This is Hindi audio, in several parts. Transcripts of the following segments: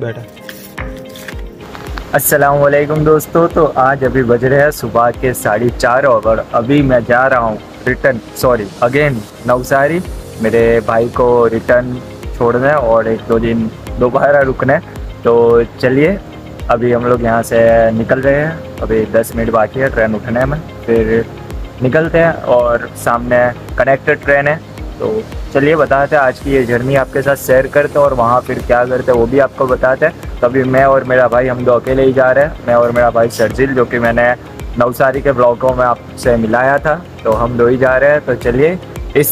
बैठा। असलकुम दोस्तों तो आज अभी बज रहे हैं सुबह के साढ़े चार और अभी मैं जा रहा हूँ रिटर्न सॉरी अगेन नवसारी। मेरे भाई को रिटर्न छोड़ने और एक दो दिन दोबारा रुकने तो चलिए, अभी हम लोग यहाँ से निकल रहे हैं। अभी दस मिनट बाकी है, ट्रेन उठने में। फिर निकलते हैं और सामने कनेक्टेड ट्रेन है। तो चलिए बताते हैं, आज की ये जर्नी आपके साथ शेयर करते हैं और वहाँ फिर क्या करते हैं, वो भी आपको बताते हैं। तभी मैं और मेरा भाई, हम दो अकेले ही जा रहे हैं। मैं और मेरा भाई सरजिल जो कि मैंने नवसारी के ब्लॉकों में आपसे मिलाया था तो हम दो ही जा रहे हैं। तो चलिए, इस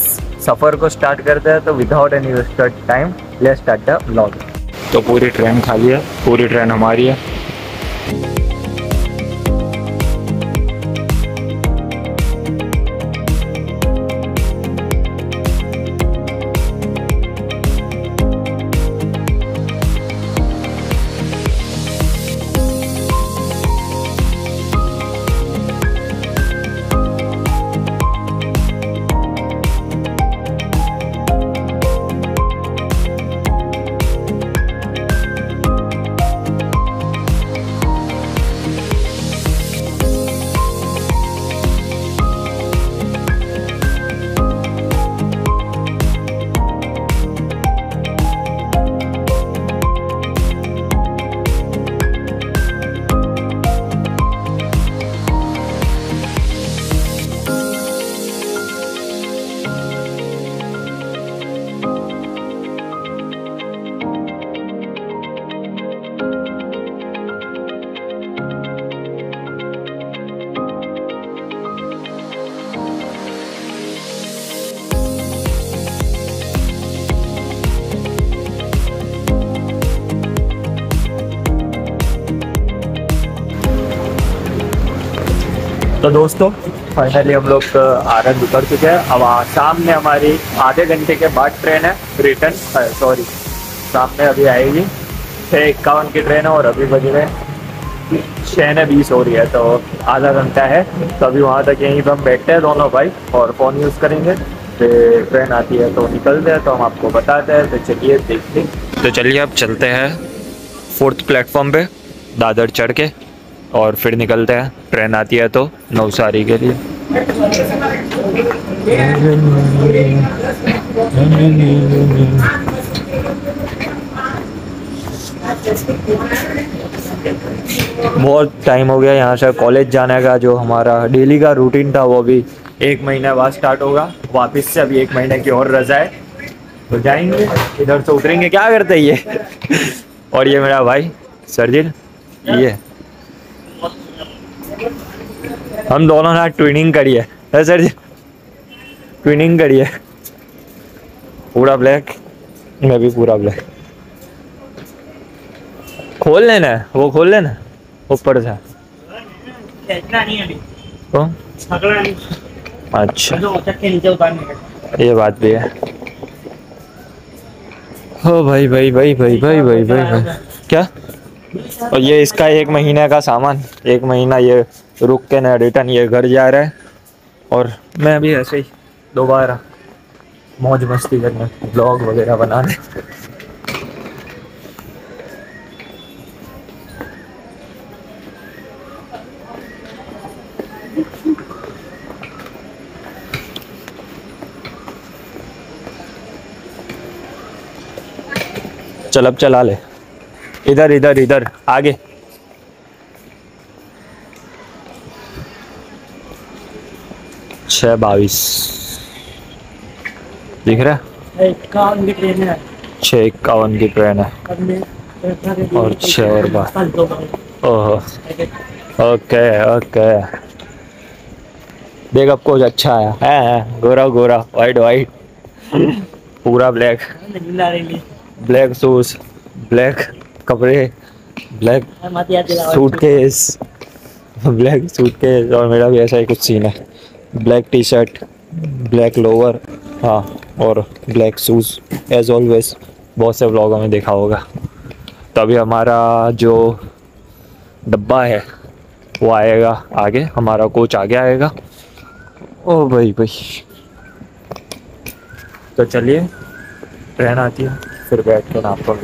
सफ़र को स्टार्ट करते हैं। तो without any wasted time let start the blog तो पूरी ट्रेन खाली है, पूरी ट्रेन हमारी है। तो दोस्तों फाइनली हम लोग आनंद उतर चुके हैं। अब शाम में हमारी आधे घंटे के बाद ट्रेन है रिटर्न सॉरी सामने अभी आएगी। छः इक्यावन की ट्रेन है और अभी बज रहे छः ने बीस हो रही है तो आधा घंटा है। तो अभी वहाँ तक यहीं पर हम बैठते हैं दोनों भाई और फ़ोन यूज़ करेंगे। ट्रेन आती है तो निकलते हैं तो हम आपको बताते हैं। तो चलिए, देखते तो चलिए, अब चलते हैं फोर्थ प्लेटफॉर्म पे, दादर चढ़ के। और फिर निकलते हैं। ट्रेन आती है तो नवसारी के लिए। बहुत टाइम हो गया यहाँ से। कॉलेज जाने का जो हमारा डेली का रूटीन था, वो भी एक महीने बाद स्टार्ट होगा। वापस से अभी एक महीने की और रजा है। तो जाएँगे। इधर से उतरेंगे। क्या करते ये? और ये मेरा भाई सरजिल ये। हम दोनों ने ट्विनिंग करी है। सर जी ट्विनिंग करी है। पूरा ब्लैक मैं भी पूरा ब्लैक खोल लेना है वो खोल लेना ऊपर से। अच्छा। ये बात भी है। ओ भाई भाई भाई भाई भाई भाई भाई, भाई, भाई। क्या? और ये इसका एक महीने का सामान एक महीना ये रुक के ना रिटर्न ये घर जा रहा है। और मैं भी ऐसे ही दोबारा मौज मस्ती करने ब्लॉग वगैरह बनाने। चल, अब चला ले। इधर इधर इधर, आगे। छः बाईस। दिख रहा है? इक्यावन की ट्रेन है छः इक्यावन की ट्रेन है। और छः और बार। ओहो। Okay okay. देख अब कुछ अच्छा आया। है, है। गोरा गोरा। वाइट वाइट पूरा ब्लैक ब्लैक शूज़ ब्लैक कपड़े। ब्लैक सूटकेस ब्लैक सूटकेस और मेरा भी ऐसा ही कुछ सीन है। Black T shirt black lower हाँ और ब्लैक शूज़। एज ऑलवेज बहुत से ब्लॉगों में देखा होगा। तो अभी हमारा जो डब्बा है, वो आएगा आगे। हमारा कोच आगे आएगा। ओ भाई भाई। तो चलिए ट्रेन आती है फिर बैठ कर आपको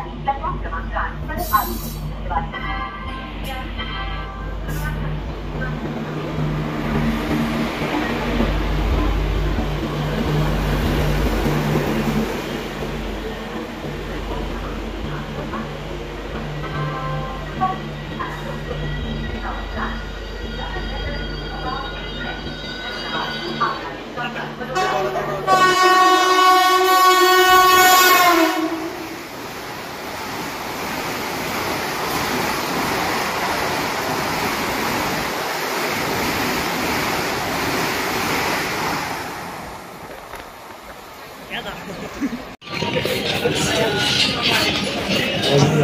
सोमनाथ चलानी प्लेटफॉर्म क्रमांक चार पर आलू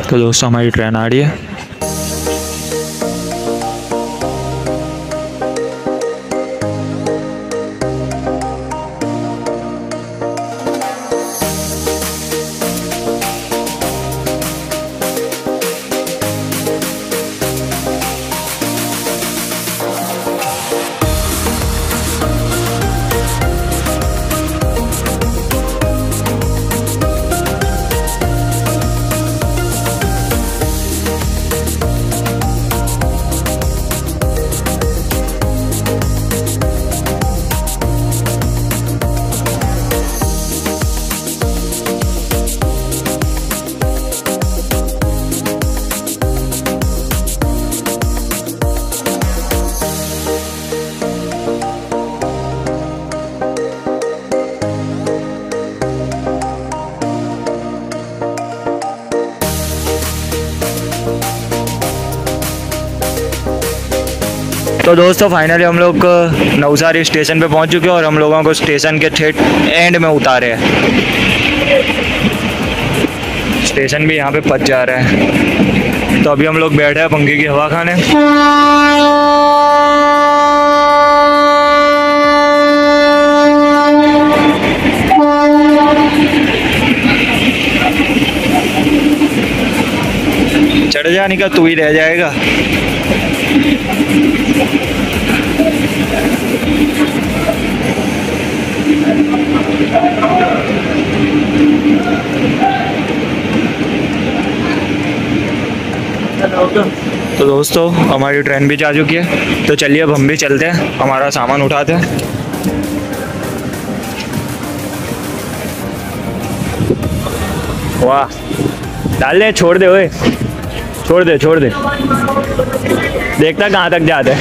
तो दोस्तों हमारी ट्रेन आ रही है। तो दोस्तों फाइनली हम लोग नवसारी स्टेशन पे पहुँच चुके हैं और हम लोगों को स्टेशन के ठेठ एंड में उतारे हैं। स्टेशन भी यहाँ पे पच जा रहा है। तो अभी हम लोग बैठे हैं पंखे की हवा खाने। चढ़ जाने का तू ही रह जाएगा। तो दोस्तों, हमारी ट्रेन भी जा चुकी है। तो चलिए अब हम भी चलते हैं। हमारा सामान उठाते हैं। वाह। डाल दे, छोड़ दे ओए। छोड़ दे छोड़ दे। देखता कहाँ तक जाते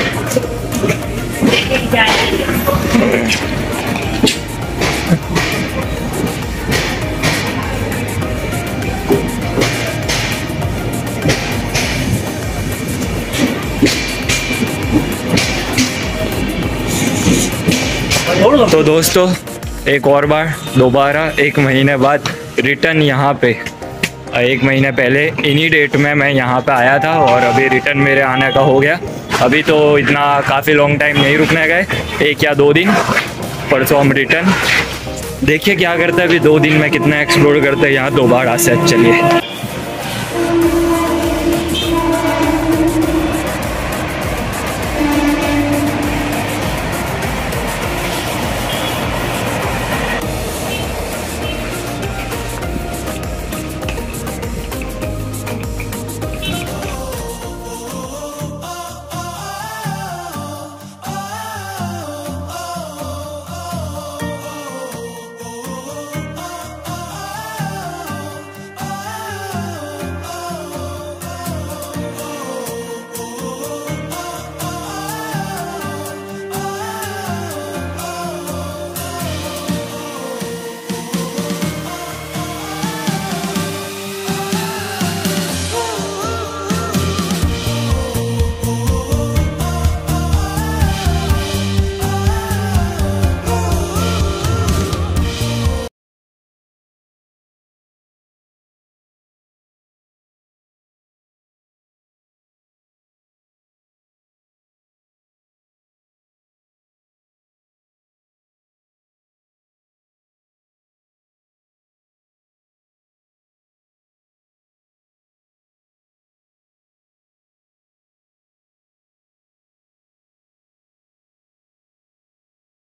तो दोस्तों, एक और बार, दोबारा, एक महीने बाद रिटर्न यहाँ पे। एक महीने पहले इन्हीं डेट में मैं यहाँ पे आया था और अभी रिटर्न मेरे आने का हो गया। अभी तो इतना काफ़ी लॉन्ग टाइम नहीं रुकने गए। एक या दो दिन, परसों हम रिटर्न देखिए क्या करते हैं, अभी दो दिन में कितना एक्सप्लोर करते हैं, यहाँ दो बार से चलिए।